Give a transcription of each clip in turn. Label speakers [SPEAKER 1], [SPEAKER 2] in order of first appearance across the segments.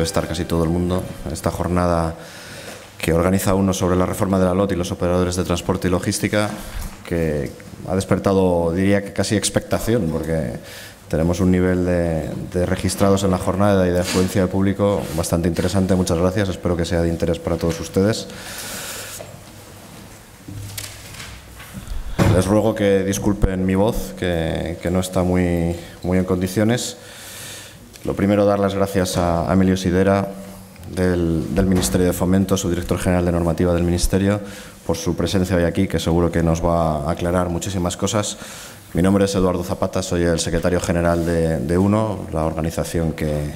[SPEAKER 1] debe estar casi todo el mundo. Esta jornada que organiza uno sobre la reforma de la LOT y los operadores de transporte y logística, que ha despertado, diría que casi expectación, porque tenemos un nivel de, registrados en la jornada y de afluencia de público bastante interesante. Muchas gracias, espero que sea de interés para todos ustedes. Les ruego que disculpen mi voz, que, no está muy, muy en condiciones. Lo primero, dar las gracias a Emilio Sidera, del, Ministerio de Fomento, su director general de normativa del Ministerio, por su presencia hoy aquí, que seguro que nos va a aclarar muchísimas cosas. Mi nombre es Eduardo Zapata, soy el secretario general de, UNO, la organización que,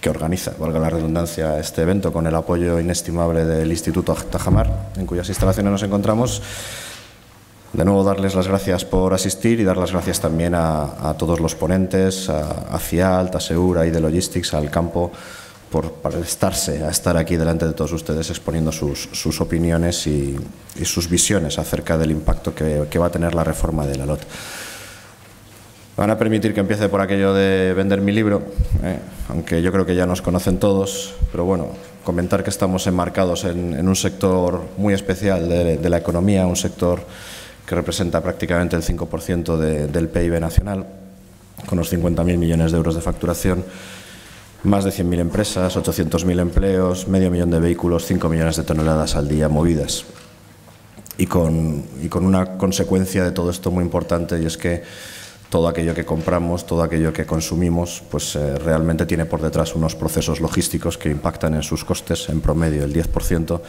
[SPEAKER 1] que, organiza, valga la redundancia, este evento con el apoyo inestimable del Instituto Tajamar, en cuyas instalaciones nos encontramos. De nuevo, darles las gracias por asistir y dar las gracias también a, todos los ponentes, a, a FIAL, Tasegura y de Logistics, al campo, por a estar aquí delante de todos ustedes exponiendo sus, opiniones y, sus visiones acerca del impacto que, va a tener la reforma de la LOT. Van a permitir que empiece por aquello de vender mi libro, eh, aunque yo creo que ya nos conocen todos, pero bueno, comentar que estamos enmarcados en, un sector muy especial de, la economía, un sector que representa prácticamente el 5% del PIB nacional, con unos 50.000 millones de euros de facturación más de 100.000 empresas, 800.000 empleos, medio millón de vehículos, 5 millones de toneladas al día movidas. Y con, y con una consecuencia de todo esto muy importante y es que todo aquello que compramos, todo aquello que consumimos, pues eh, realmente tiene por detrás unos procesos logísticos que impactan en sus costes en promedio el 10%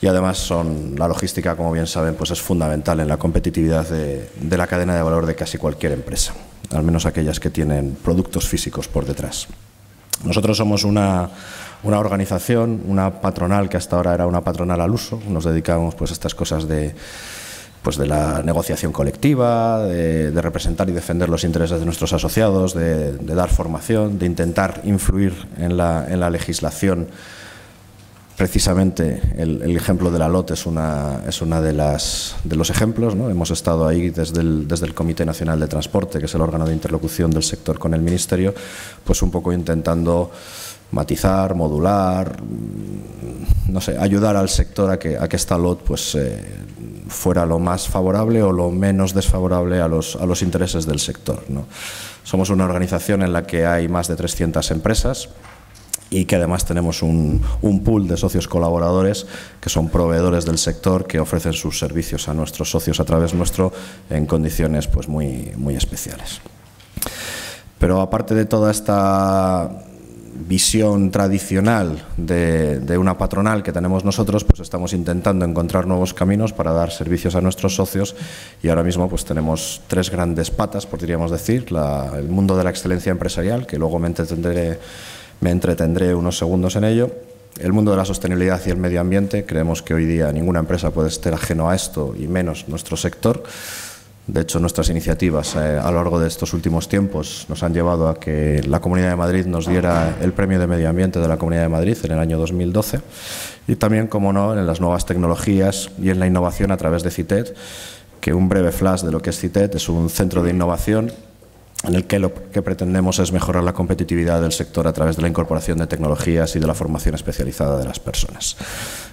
[SPEAKER 1] y además son la logística, como bien saben, pues es fundamental en la competitividad de, de la cadena de valor de casi cualquier empresa, al menos aquellas que tienen productos físicos por detrás. Nosotros somos una, organización, una patronal que hasta ahora era una patronal al uso. Nos dedicamos pues, a estas cosas de, pues, de la negociación colectiva, de, representar y defender los intereses de nuestros asociados, de, dar formación, de intentar influir en la, en la legislación precisamente el, ejemplo de la LOT es una, es una de, las, de los ejemplos. ¿no? Hemos estado ahí desde el, desde el Comité Nacional de Transporte, que es el órgano de interlocución del sector con el Ministerio, pues un poco intentando matizar, modular, mm, no sé, ayudar al sector a que, a que esta LOT pues, eh, fuera lo más favorable o lo menos desfavorable a los, a los intereses del sector. ¿no? Somos una organización en la que hay más de 300 empresas y que además tenemos un, un, pool de socios colaboradores que son proveedores del sector que ofrecen sus servicios a nuestros socios a través nuestro en condiciones pues muy, muy especiales. Pero aparte de toda esta visión tradicional de, de, una patronal que tenemos nosotros, pues estamos intentando encontrar nuevos caminos para dar servicios a nuestros socios y ahora mismo pues tenemos tres grandes patas, podríamos decir, la, el mundo de la excelencia empresarial, que luego me entretendré me entretendré unos segundos en ello. El mundo de la sostenibilidad y el medio ambiente, creemos que hoy día ninguna empresa puede estar ajeno a esto y menos nuestro sector. De hecho, nuestras iniciativas eh, a lo largo de estos últimos tiempos nos han llevado a que la Comunidad de Madrid nos diera el Premio de Medio Ambiente de la Comunidad de Madrid en el año 2012 y también, como no, en las nuevas tecnologías y en la innovación a través de CITED, que un breve flash de lo que es CITED es un centro de innovación en el que lo que pretendemos es mejorar la competitividad del sector a través de la incorporación de tecnologías y de la formación especializada de las personas.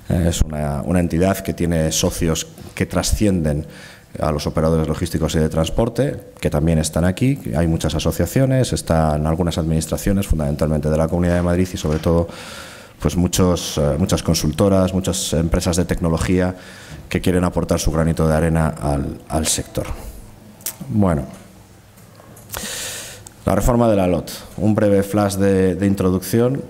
[SPEAKER 1] Eh, es una, entidad que tiene socios que trascienden a los operadores logísticos y de transporte, que también están aquí. Hay muchas asociaciones, están algunas administraciones, fundamentalmente de la Comunidad de Madrid y sobre todo pues muchos, eh, muchas consultoras, muchas empresas de tecnología que quieren aportar su granito de arena al, al sector. Bueno, la reforma de la LOT, un breve flash de, introducción,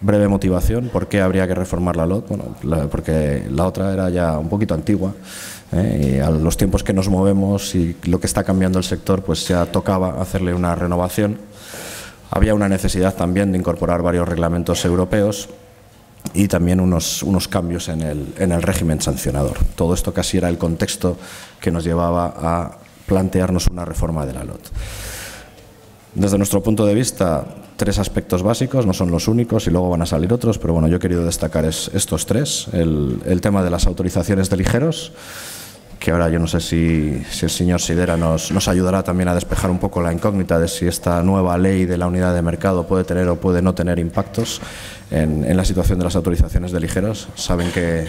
[SPEAKER 1] breve motivación, ¿por qué habría que reformar la LOT? Bueno, porque la otra era ya un poquito antigua ¿eh? y a los tiempos que nos movemos y lo que está cambiando el sector, pues ya tocaba hacerle una renovación. Había una necesidad también de incorporar varios reglamentos europeos y también unos, unos cambios en el, en el régimen sancionador. Todo esto casi era el contexto que nos llevaba a plantearnos una reforma de la LOT. Desde nuestro punto de vista, tres aspectos básicos, no son los únicos y luego van a salir otros, pero bueno, yo he querido destacar estos tres. El, tema de las autorizaciones de ligeros, que ahora yo no sé si, el señor Sidera nos, ayudará también a despejar un poco la incógnita de si esta nueva ley de la unidad de mercado puede tener o puede no tener impactos en, en la situación de las autorizaciones de ligeros. Saben que,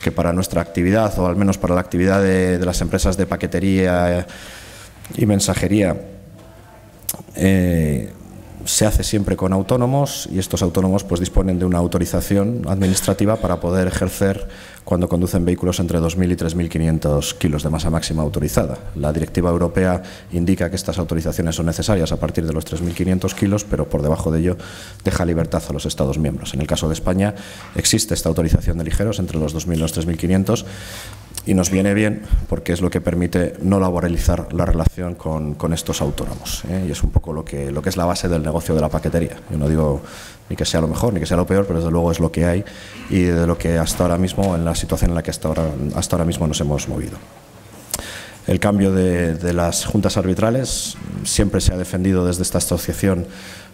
[SPEAKER 1] que, para nuestra actividad, o al menos para la actividad de, de las empresas de paquetería y mensajería, eh, se hace siempre con autónomos y estos autónomos pues disponen de una autorización administrativa para poder ejercer cuando conducen vehículos entre 2.000 y 3.500 kilos de masa máxima autorizada. La directiva europea indica que estas autorizaciones son necesarias a partir de los 3.500 kilos, pero por debajo de ello deja libertad a los Estados miembros. En el caso de España existe esta autorización de ligeros entre los 2.000 y los 3.500 y nos viene bien porque es lo que permite no laboralizar la relación con, con estos autónomos. ¿eh? Y es un poco lo que, lo que es la base del negocio de la paquetería. Yo no digo ni que sea lo mejor ni que sea lo peor, pero desde luego es lo que hay y de lo que hasta ahora mismo, en la situación en la que hasta ahora, hasta ahora mismo nos hemos movido. El cambio de, las juntas arbitrales siempre se ha defendido desde esta asociación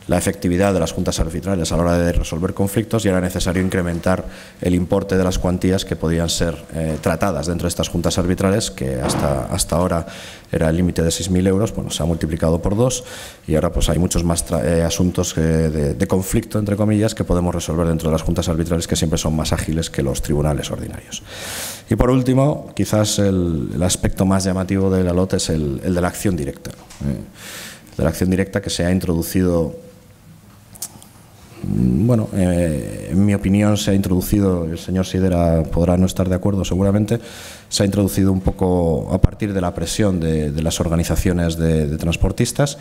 [SPEAKER 1] la efectividad de las juntas arbitrales a la hora de resolver conflictos y era necesario incrementar el importe de las cuantías que podían ser eh, tratadas dentro de estas juntas arbitrales, que hasta, hasta ahora era el límite de 6.000 euros, bueno, se ha multiplicado por dos y ahora pues hay muchos más eh, asuntos de, de, conflicto, entre comillas, que podemos resolver dentro de las juntas arbitrales que siempre son más ágiles que los tribunales ordinarios. Y por último, quizás el, el aspecto más llamativo de la LOT es el, el de la acción directa. Eh, de la acción directa que se ha introducido Mm, bueno, eh, en mi opinión se ha introducido, el señor Sidera podrá no estar de acuerdo seguramente, se ha introducido un poco a partir de la presión de, las organizaciones de, transportistas,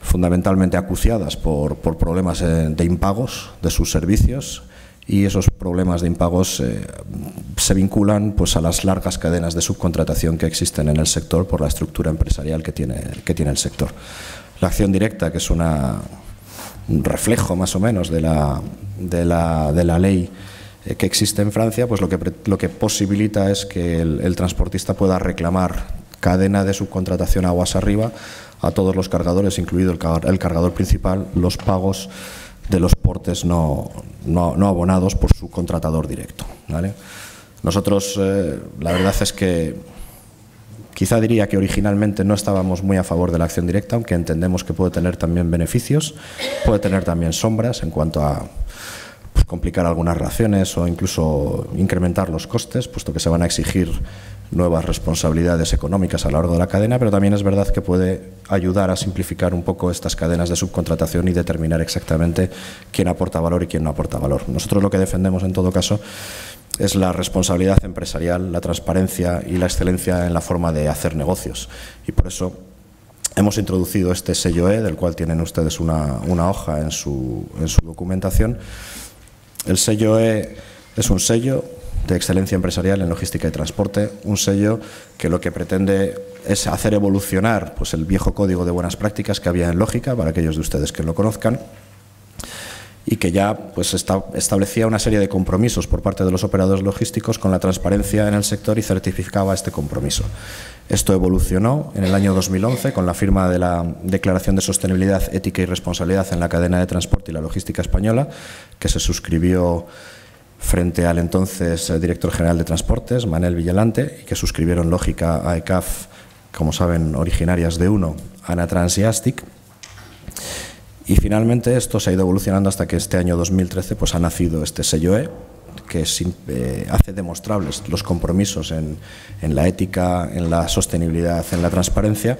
[SPEAKER 1] fundamentalmente acuciadas por, por problemas eh, de impagos de sus servicios y esos problemas de impagos eh, se vinculan pues, a las largas cadenas de subcontratación que existen en el sector por la estructura empresarial que tiene, que tiene el sector. La acción directa, que es una un reflejo más o menos de la, de la, de la ley eh, que existe en Francia, pues lo que, lo que posibilita es que el, el, transportista pueda reclamar cadena de subcontratación aguas arriba a todos los cargadores, incluido el, el cargador principal, los pagos de los portes no, no, no abonados por su contratador directo. ¿vale? Nosotros, eh, la verdad es que Quizá diría que originalmente no estábamos muy a favor de la acción directa, aunque entendemos que puede tener también beneficios, puede tener también sombras en cuanto a pues, complicar algunas relaciones o incluso incrementar los costes, puesto que se van a exigir nuevas responsabilidades económicas a lo largo de la cadena, pero también es verdad que puede ayudar a simplificar un poco estas cadenas de subcontratación y determinar exactamente quién aporta valor y quién no aporta valor. Nosotros lo que defendemos en todo caso es la responsabilidad empresarial, la transparencia y la excelencia en la forma de hacer negocios. Y por eso hemos introducido este sello E, del cual tienen ustedes una, hoja en su, en su documentación. El sello E es un sello de excelencia empresarial en logística y transporte, un sello que lo que pretende es hacer evolucionar pues, el viejo código de buenas prácticas que había en lógica, para aquellos de ustedes que lo conozcan, y que ya pues, establecía una serie de compromisos por parte de los operadores logísticos con la transparencia en el sector y certificaba este compromiso. Esto evolucionó en el año 2011 con la firma de la Declaración de Sostenibilidad, Ética y Responsabilidad en la cadena de transporte y la logística española, que se suscribió frente al entonces director general de Transportes, Manel Villalante, y que suscribieron Lógica, AECAF, como saben, originarias de UNO, Anatrans y ASTIC, y finalmente esto se ha ido evolucionando hasta que este año 2013 pues, ha nacido este sello E, que eh, hace demostrables los compromisos en, en, la ética, en la sostenibilidad, en la transparencia,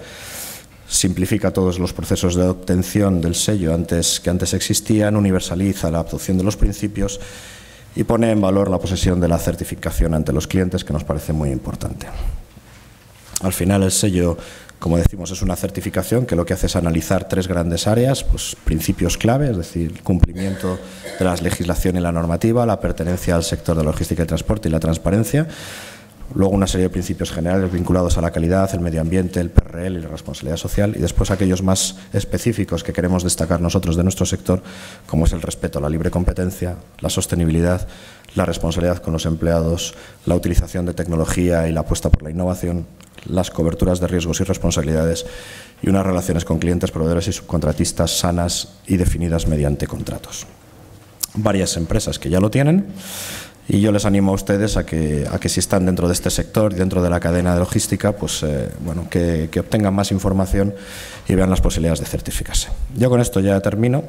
[SPEAKER 1] simplifica todos los procesos de obtención del sello antes, que antes existían, universaliza la adopción de los principios y pone en valor la posesión de la certificación ante los clientes, que nos parece muy importante. Al final el sello como decimos, es una certificación que lo que hace es analizar tres grandes áreas, pues principios clave, es decir, el cumplimiento de la legislación y la normativa, la pertenencia al sector de logística y transporte y la transparencia, luego una serie de principios generales vinculados a la calidad, el medio ambiente, el PRL y la responsabilidad social, y después aquellos más específicos que queremos destacar nosotros de nuestro sector, como es el respeto a la libre competencia, la sostenibilidad, la responsabilidad con los empleados, la utilización de tecnología y la apuesta por la innovación, las coberturas de riesgos y responsabilidades y unas relaciones con clientes, proveedores y subcontratistas sanas y definidas mediante contratos. Varias empresas que ya lo tienen y yo les animo a ustedes a que, a que si están dentro de este sector dentro de la cadena de logística, pues eh, bueno, que, que obtengan más información y vean las posibilidades de certificarse. Yo con esto ya termino.